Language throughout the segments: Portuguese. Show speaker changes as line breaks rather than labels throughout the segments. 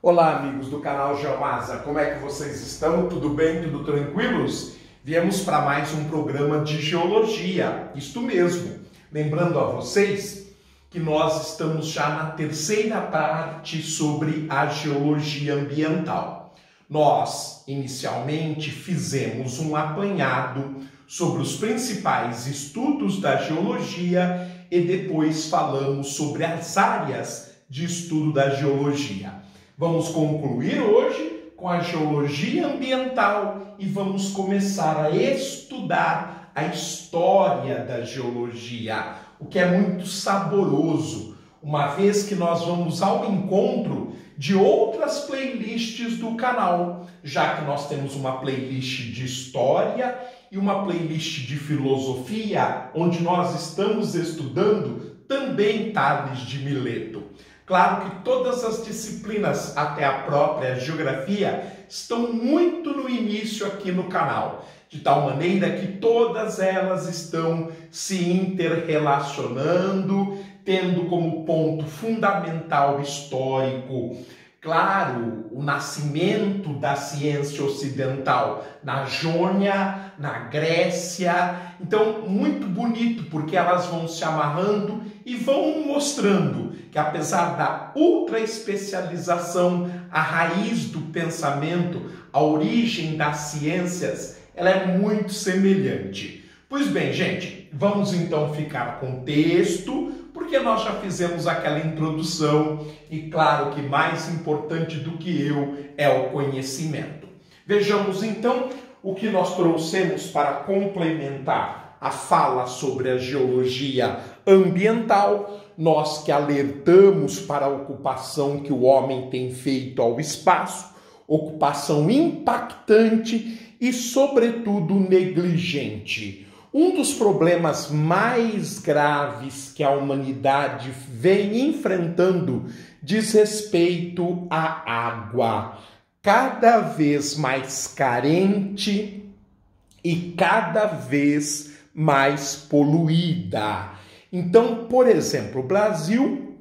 Olá, amigos do canal Geomasa, como é que vocês estão? Tudo bem? Tudo tranquilos? Viemos para mais um programa de geologia, isto mesmo. Lembrando a vocês que nós estamos já na terceira parte sobre a geologia ambiental. Nós, inicialmente, fizemos um apanhado sobre os principais estudos da geologia e depois falamos sobre as áreas de estudo da geologia. Vamos concluir hoje com a geologia ambiental e vamos começar a estudar a história da geologia, o que é muito saboroso, uma vez que nós vamos ao encontro de outras playlists do canal, já que nós temos uma playlist de história e uma playlist de filosofia, onde nós estamos estudando também Tales de Mileto. Claro que todas as disciplinas, até a própria geografia, estão muito no início aqui no canal, de tal maneira que todas elas estão se interrelacionando, tendo como ponto fundamental histórico Claro, o nascimento da ciência ocidental na Jônia, na Grécia. Então, muito bonito, porque elas vão se amarrando e vão mostrando que, apesar da ultra especialização, a raiz do pensamento, a origem das ciências, ela é muito semelhante. Pois bem, gente, vamos então ficar com o texto porque nós já fizemos aquela introdução e claro que mais importante do que eu é o conhecimento. Vejamos então o que nós trouxemos para complementar a fala sobre a geologia ambiental, nós que alertamos para a ocupação que o homem tem feito ao espaço, ocupação impactante e, sobretudo, negligente. Um dos problemas mais graves que a humanidade vem enfrentando diz respeito à água, cada vez mais carente e cada vez mais poluída. Então, por exemplo, o Brasil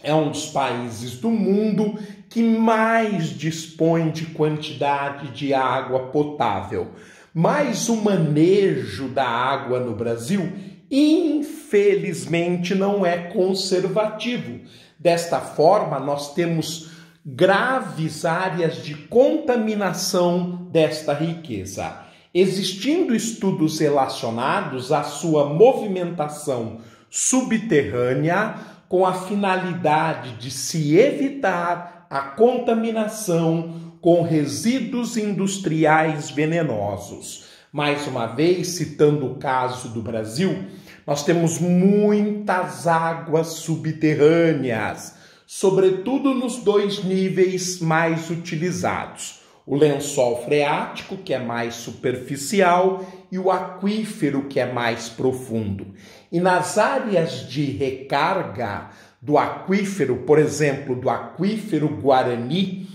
é um dos países do mundo que mais dispõe de quantidade de água potável. Mas o manejo da água no Brasil, infelizmente, não é conservativo. Desta forma, nós temos graves áreas de contaminação desta riqueza, existindo estudos relacionados à sua movimentação subterrânea com a finalidade de se evitar a contaminação com resíduos industriais venenosos. Mais uma vez, citando o caso do Brasil, nós temos muitas águas subterrâneas, sobretudo nos dois níveis mais utilizados: o lençol freático, que é mais superficial, e o aquífero, que é mais profundo. E nas áreas de recarga do aquífero, por exemplo, do aquífero Guarani,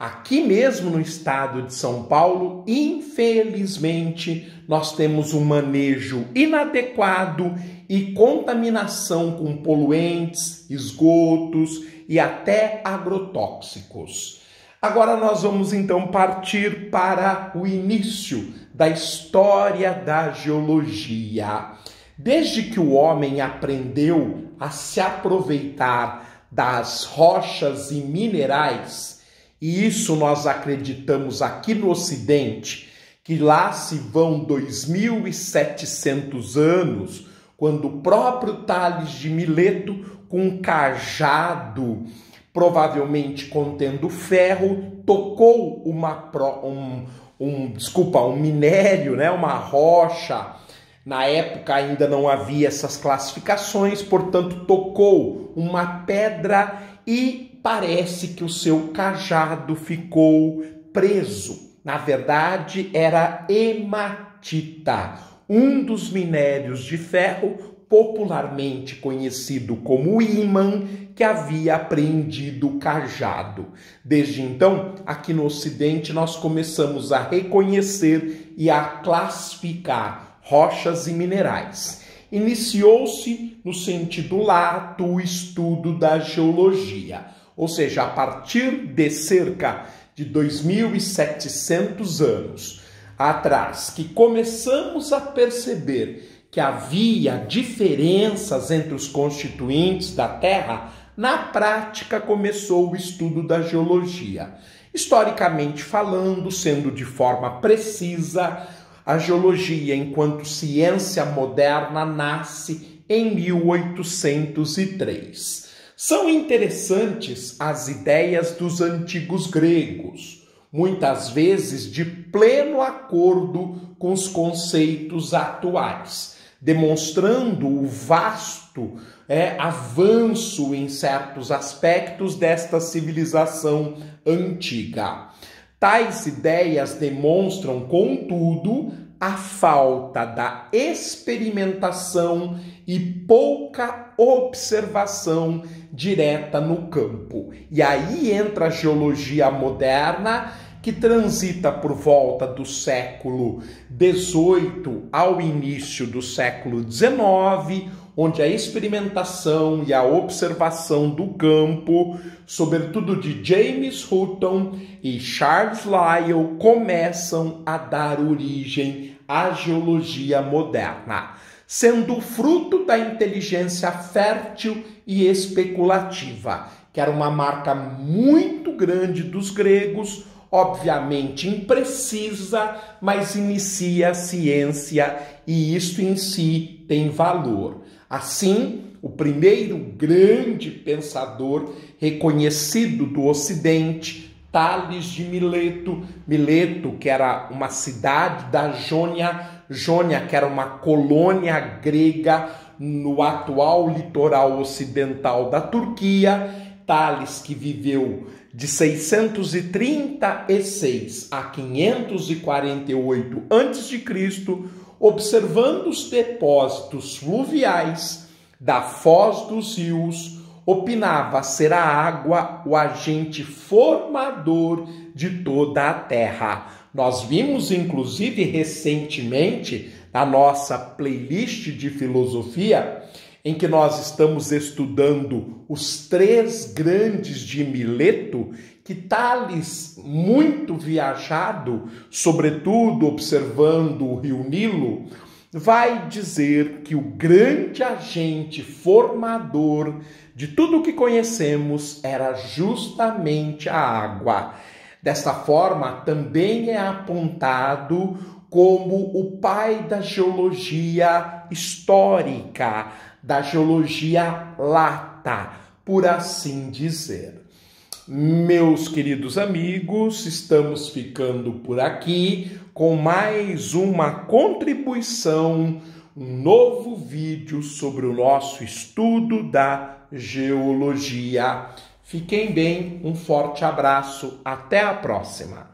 Aqui mesmo no estado de São Paulo, infelizmente, nós temos um manejo inadequado e contaminação com poluentes, esgotos e até agrotóxicos. Agora nós vamos então partir para o início da história da geologia. Desde que o homem aprendeu a se aproveitar das rochas e minerais, e isso nós acreditamos aqui no Ocidente, que lá se vão 2.700 anos, quando o próprio Tales de Mileto, com um cajado, provavelmente contendo ferro, tocou uma um, um desculpa, um minério, né, uma rocha. Na época ainda não havia essas classificações, portanto, tocou uma pedra e parece que o seu cajado ficou preso. Na verdade, era hematita, um dos minérios de ferro popularmente conhecido como ímã, que havia apreendido o cajado. Desde então, aqui no Ocidente, nós começamos a reconhecer e a classificar rochas e minerais. Iniciou-se, no sentido lato, o estudo da geologia ou seja, a partir de cerca de 2.700 anos atrás, que começamos a perceber que havia diferenças entre os constituintes da Terra, na prática começou o estudo da geologia. Historicamente falando, sendo de forma precisa, a geologia, enquanto ciência moderna, nasce em 1803. São interessantes as ideias dos antigos gregos, muitas vezes de pleno acordo com os conceitos atuais, demonstrando o vasto é, avanço em certos aspectos desta civilização antiga. Tais ideias demonstram, contudo, a falta da experimentação e pouca observação direta no campo. E aí entra a geologia moderna, que transita por volta do século XVIII ao início do século XIX, onde a experimentação e a observação do campo, sobretudo de James Hutton e Charles Lyell, começam a dar origem à geologia moderna sendo fruto da inteligência fértil e especulativa, que era uma marca muito grande dos gregos, obviamente imprecisa, mas inicia a ciência e isto em si tem valor. Assim, o primeiro grande pensador reconhecido do Ocidente, Tales de Mileto, Mileto, que era uma cidade da Jônia Jônia, que era uma colônia grega no atual litoral ocidental da Turquia, Tales, que viveu de 636 a 548 a.C., observando os depósitos fluviais da foz dos rios, opinava ser a água o agente formador de toda a terra nós vimos, inclusive, recentemente, na nossa playlist de filosofia, em que nós estamos estudando os três grandes de Mileto, que Tales, muito viajado, sobretudo observando o rio Nilo, vai dizer que o grande agente formador de tudo o que conhecemos era justamente a água. Desta forma, também é apontado como o pai da geologia histórica, da geologia lata, por assim dizer. Meus queridos amigos, estamos ficando por aqui com mais uma contribuição, um novo vídeo sobre o nosso estudo da geologia. Fiquem bem, um forte abraço, até a próxima!